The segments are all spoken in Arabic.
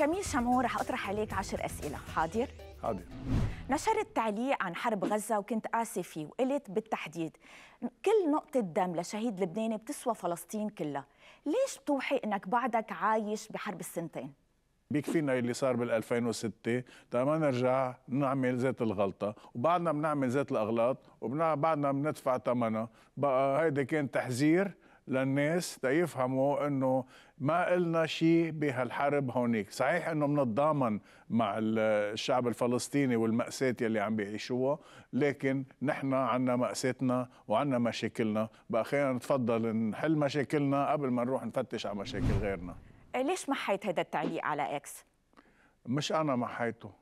كميل شمعون رح أطرح عليك عشر أسئلة. حاضر؟ حاضر. نشرت تعليق عن حرب غزة وكنت قاسي فيه وقلت بالتحديد كل نقطة دم لشهيد لبناني بتسوى فلسطين كلها. ليش بتوحي أنك بعدك عايش بحرب السنتين؟ بيكفينا اللي صار بال 2006 تا ما نرجع نعمل ذات الغلطة. وبعدنا بنعمل ذات الأغلاط وبعدنا بندفع ثمنها. بقى هيدا كان تحذير للناس تيفهموا إنه ما إلنا شيء بهالحرب هونيك. صحيح إنه بنتضامن مع الشعب الفلسطيني والمأساة يلي عم بيعيشوها لكن نحن عنا مأساتنا وعنا مشاكلنا. بقى خلينا نتفضل نحل مشاكلنا قبل ما نروح نفتش على مشاكل غيرنا. ليش محيت هذا التعليق على إكس؟ مش أنا محيته.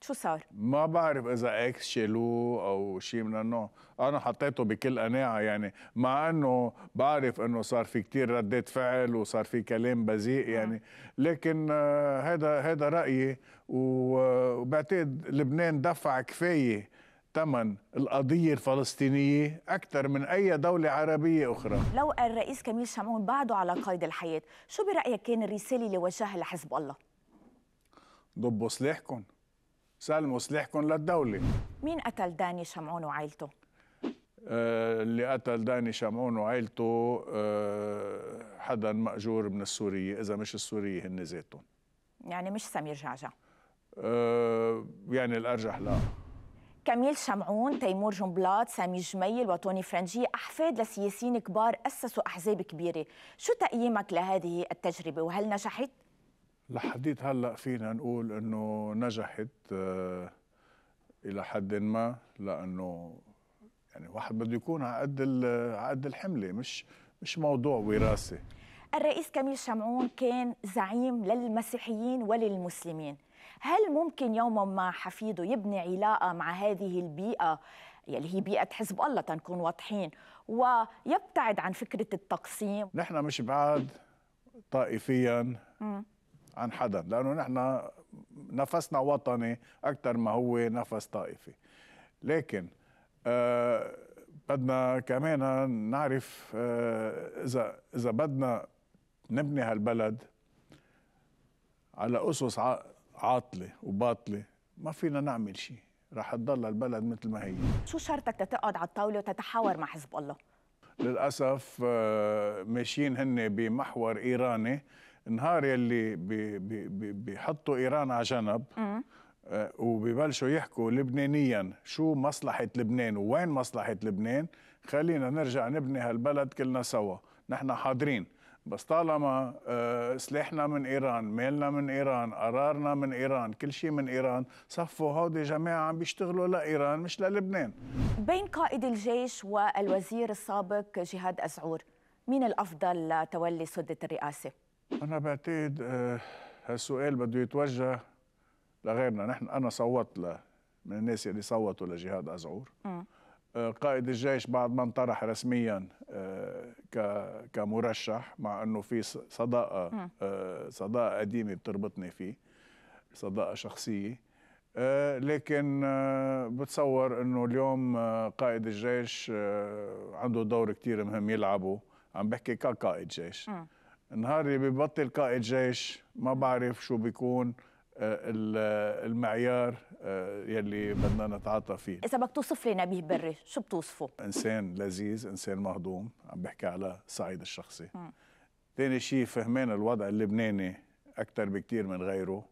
شو صار؟ ما بعرف إذا إكس شالوه أو شيء من النوع أنا حطيته بكل قناعه يعني مع إنه بعرف إنه صار في كتير ردات فعل وصار في كلام بذيء يعني. لكن هذا هذا رأيي وبعتقد لبنان دفع كفاية ثمن القضية الفلسطينية أكثر من أي دولة عربية أخرى. لو الرئيس كميل شمعون بعده على قيد الحياة شو برأيك كان الرسالة اللي وجهها لحزب الله؟ ضبوا سلاحكم. سلموا سلاحكم للدولة. مين قتل داني شمعون وعائلته؟ آه اللي قتل داني شمعون وعائلته آه حدا مأجور من السورية إذا مش السورية هن ذاتهم. يعني مش سمير جعجع. آه يعني الأرجح لا. كميل شمعون تيمور جنبلاط سامي جميل وتوني فرنجي أحفاد لسياسيين كبار أسسوا أحزاب كبيرة. شو تقييمك لهذه التجربة؟ وهل نجحت؟ لحديت هلأ فينا نقول إنه نجحت آه إلى حد ما لأنه يعني واحد بده يكون على قد على قد الحملة مش مش موضوع وراثة. الرئيس كميل شمعون كان زعيم للمسيحيين وللمسلمين. هل ممكن يوما ما حفيده يبني علاقة مع هذه البيئة يلي هي بيئة حزب الله تنكون واضحين ويبتعد عن فكرة التقسيم؟ نحن مش بعاد طائفيا م. عن حدا لأنه نحن نفسنا وطني أكثر ما هو نفس طائفي. لكن آه بدنا كمان نعرف آه إذا إذا بدنا نبني هالبلد على أسس عاطلة وباطلة ما فينا نعمل شيء. رح تضل البلد مثل ما هي. شو شرطك تقعد على الطاولة وتتحاور مع حزب الله؟ للأسف آه ماشيين هن بمحور إيراني. النهار يلي بي بي بيحطوا إيران على جنب آه وبيبلشوا يحكوا لبنانيا شو مصلحة لبنان ووين مصلحة لبنان خلينا نرجع نبني هالبلد كلنا سوا نحن حاضرين. بس طالما آه سلاحنا من إيران مالنا من إيران قرارنا من إيران كل شيء من إيران صفوا هودي جماعة عم بيشتغلوا لإيران مش للبنان. بين قائد الجيش والوزير السابق جهاد ازعور مين الأفضل لتولي سدة الرئاسة؟ أنا بعتقد آه هالسؤال بده يتوجه لغيرنا. نحن أنا صوت له من الناس اللي صوتوا لجهاد أزعور. آه. قائد الجيش بعد ما انطرح رسميا آه كمرشح مع إنه في صداقة آه. صداقة قديمة بتربطني فيه صداقة شخصية. آه لكن آه بتصور إنه اليوم آه قائد الجيش عنده دور كتير مهم يلعبه. عم بحكي كقائد جيش. م. النهار اللي ببطل قائد جيش ما بعرف شو بيكون المعيار يلي بدنا نتعاطى فيه إذا بدك توصف لي نبيه بري شو بتوصفه؟ إنسان لذيذ إنسان مهضوم عم بحكي على الصعيد الشخصي ثاني شيء فهمان الوضع اللبناني أكثر بكثير من غيره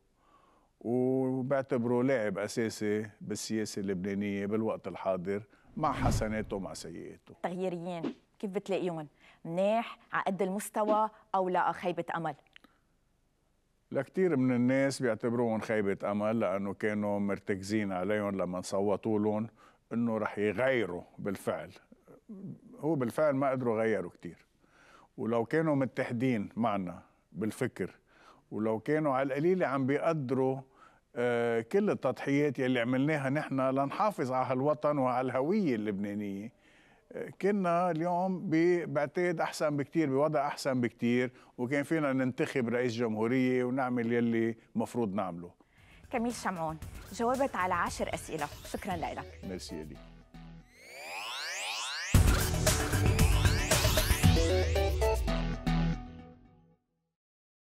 وبعتبره لاعب أساسي بالسياسة اللبنانية بالوقت الحاضر مع حسناته ومع سيئاته تغييريين كيف بتلاقيهم؟ منيح على قد المستوى أو لا خيبه أمل؟ لكثير من الناس بيعتبروهم خيبة أمل لأنه كانوا مرتكزين عليهم لما صوتوا لهم إنه رح يغيروا بالفعل هو بالفعل ما قدروا يغيروا كثير ولو كانوا متحدين معنا بالفكر ولو كانوا على القليلة عم بيقدروا آه كل التضحيات يلي عملناها نحن لنحافظ على هالوطن وعلى الهوية اللبنانية كنا اليوم بعتقد أحسن بكتير بوضع أحسن بكتير وكان فينا ننتخب رئيس جمهورية ونعمل يلي مفروض نعمله. كميل شمعون جاوبت على عشر أسئلة. شكرا لك. ميرسي لك